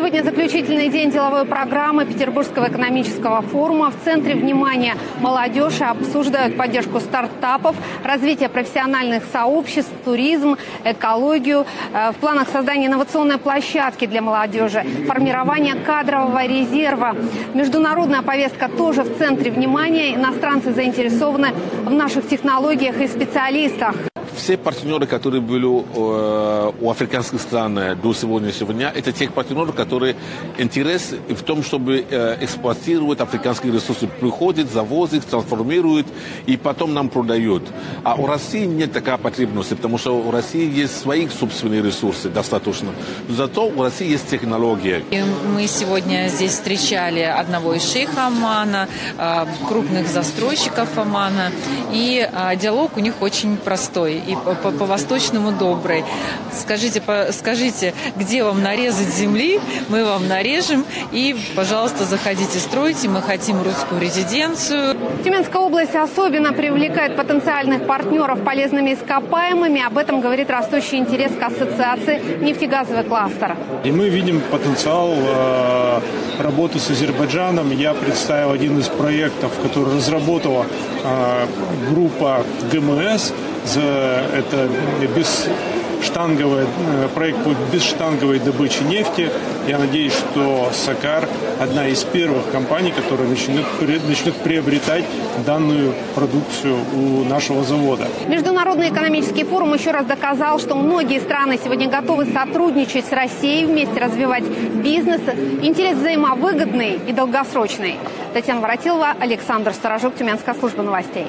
Сегодня заключительный день деловой программы Петербургского экономического форума. В центре внимания молодежь обсуждают поддержку стартапов, развитие профессиональных сообществ, туризм, экологию. Э, В планах создания инновационной площадки для молодежи, формирование кадрового резерва. Международная повестка тоже в центре внимания. Иностранцы заинтересованы в наших технологиях и специалистах. Все партнеры, которые были э, у африканских стран э, до сегодняшнего дня, это те партнеры, которые интерес в том, чтобы э, эксплуатировать африканские ресурсы. Приходят, завозят, трансформируют и потом нам продают. А у России нет такой потребности, потому что у России есть свои собственные ресурсы достаточно. Зато у России есть технология. И Мы сегодня здесь встречали одного из шейха Омана, э, крупных застройщиков Омана, и э, диалог у них очень простой и по- по- по-восточному добрый. Скажите, по- скажите, где вам нарезать земли, мы вам нарежем, и, пожалуйста, заходите строить, и мы хотим русскую резиденцию. Тюменская область особенно привлекает потенциальных партнеров полезными ископаемыми. Об этом говорит растущий интерес к ассоциации «Нефтегазовый кластер». И мы видим потенциал э, работы с Азербайджаном. Я представил один из проектов, который разработала э, группа ГМС. За, это бесштанговый э, проект по бесштанговой добыче нефти. Я надеюсь, что Сакар одна из первых компаний, которая начнет, начнет приобретать данную продукцию у нашего завода. Международный экономический форум еще раз доказал, что многие страны сегодня готовы сотрудничать с Россией, вместе развивать бизнес. Интерес взаимовыгодный и долгосрочный. Татьяна Воротилова, Александр Сторожук, Тюменская служба новостей.